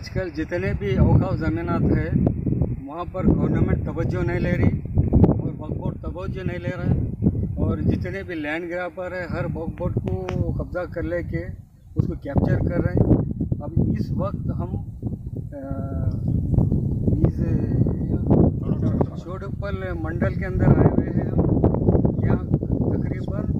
आजकल जितने भी अवकाफ ज़मीनात है वहाँ पर गवर्नमेंट तवज्जो नहीं ले रही और वक्फ बोर्ड तवज्जो नहीं ले रहा और जितने भी लैंड ग्रापर है हर वक्फ बोर्ड को कब्जा कर लेके उसको कैप्चर कर रहे हैं। अब इस वक्त हम इस छोड़पल मंडल के अंदर आए हुए हैं यहाँ तकरीबन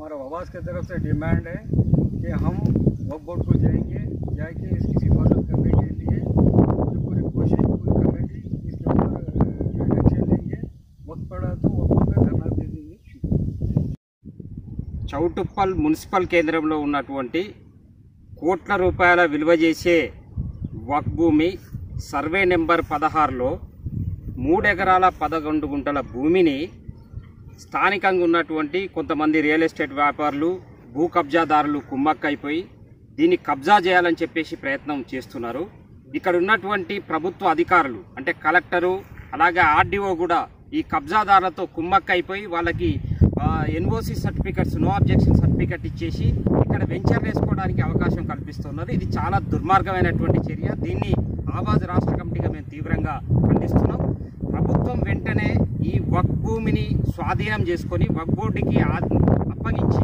हमारा आवास की तरफ से डिमांड है कि हम वक्फ बोर्ड को जाएंगे जाके इसकी हिफाजत करने के लिए पूरी पूरी कोशिश पूरी कमेटी इसके ऊपर एक्शन लेंगे वक्त पड़ा तो वक्त बोर्ड पे धरना दे देंगे शुक्रिया చౌటుప్పల్ మున్సిపల్ కేంద్రంలో ఉన్నటువంటి కోట్ల రూపాయల విలువ చేసే వక్ భూమి సర్వే నెంబర్ పదహారులో మూడెకరాల పదకొండు గుంటల భూమిని స్థానికంగా ఉన్నటువంటి కొంతమంది రియల్ ఎస్టేట్ వ్యాపారులు భూ కబ్జాదారులు కుమ్మక్కైపోయి దీన్ని కబ్జా చేయాలని చెప్పేసి ప్రయత్నం చేస్తున్నారు. ఇక్కడ ఉన్నటువంటి ప్రభుత్వ అధికారులు అంటే కలెక్టరు అలాగే ఆర్డీఓ కూడా ఈ కబ్జాదారులతో కుమ్మక్కైపోయి వాళ్ళకి NOC certificates no objection certificate ఇచ్చేసి ఇక్కడ వెంచర్ వేసుకోవడానికి అవకాశం కల్పిస్తున్నారు. ఇది చాలా దుర్మార్గమైనటువంటి చర్య. దీన్ని ఆవాజ్ రాష్ట్ర కమిటీగా మేము తీవ్రంగా ఖండిస్తున్నాం. ప్రభుత్వం వెంటనే ఈ వక్ భూమిని స్వాధీనం చేసుకొని వక్ బోర్డుకి అప్పగించి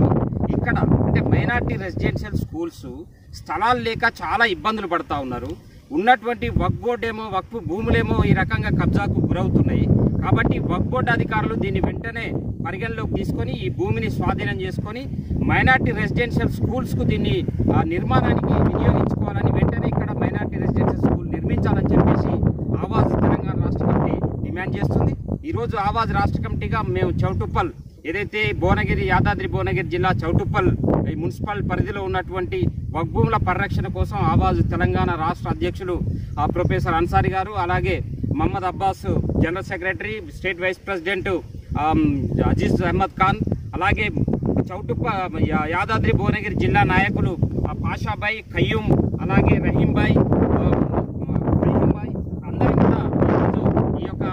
ఇక్కడ అంటే మైనార్టీ రెసిడెన్షియల్ స్కూల్స్ స్థలాలు లేక చాలా ఇబ్బందులు పడతా ఉన్నారు. ఉన్నటువంటి వక్ బోర్డు ఏమో వక్ఫ్ భూములేమో ఈ రకంగా కబ్జాకు గురవుతున్నాయి. కాబట్టి వక్ బోర్డు అధికారులు దీన్ని వెంటనే పరిగణలోకి తీసుకొని ఈ భూమిని స్వాధీనం చేసుకొని మైనార్టీ రెసిడెన్షియల్ స్కూల్స్కు దీన్ని ఆ, నిర్మాణానికి వినియోగించుకోవాలని వెంటనే ఇక్కడ మైనార్టీ రెసిడెన్షియల్ స్కూల్ నిర్మించాలని చెప్పేసి ఆవాజ్ తెలంగాణ రాష్ట్ర కమిటీ డిమాండ్ చేస్తుంది ఈరోజు ఆవాజ్ రాష్ట్ర కమిటీగా మేము చౌటుప్పల్ ఏదైతే భువనగిరి యాదాద్రి భువనగిరి జిల్లా చౌటుప్పల్ మున్సిపల్ పరిధిలో ఉన్నటువంటి వగ్భూముల పరిరక్షణ కోసం ఆవాజ్ తెలంగాణ రాష్ట్ర అధ్యక్షులు ఆ, ప్రొఫెసర్ అన్సారి గారు అలాగే Mohammed Abbas general secretary state vice president Aziz Ahmed Khan అలాగే చౌటుప్ప యాదాద్రి భువనగిరి జిల్లా నాయకులు పాషాబాయ్ ఖయ్యూం అలాగే రహీంబాయ్ అందరం కూడా ఈరోజు ఈ యొక్క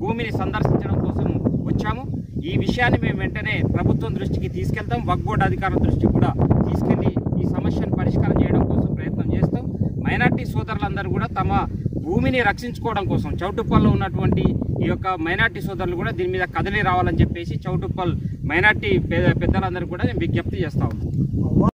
భూమిని సందర్శించడం కోసం వచ్చాము. ఈ విషయాన్ని మేము వెంటనే ప్రభుత్వం దృష్టికి తీసుకెళ్తాం. వక్ బోర్డు అధికారుల దృష్టికి కూడా తీసుకెళ్ళి ఈ సమస్యను పరిష్కారం చేయడం కోసం ప్రయత్నం చేస్తాం. మైనార్టీ సోదరులందరూ కూడా తమ భూమిని రక్షించుకోవడం కోసం చౌటుప్పల్లో ఉన్నటువంటి ఈ యొక్క మైనార్టీ సోదరులు కూడా దీని మీద కదలి రావాలని చెప్పేసి చౌటుప్పల్ మైనార్టీ పెద్దలందరూ కూడా నేను విజ్ఞప్తి చేస్తా ఉన్నాను.